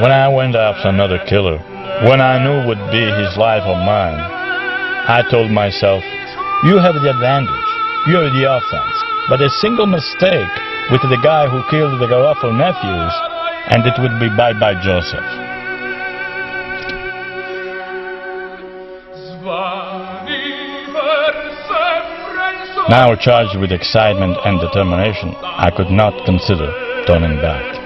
When I went after another killer, when I knew would be his life or mine, I told myself, you have the advantage, You're the offense, but a single mistake with the guy who killed the Garofalo nephews, and it would be bye-bye Joseph. Now charged with excitement and determination, I could not consider turning back.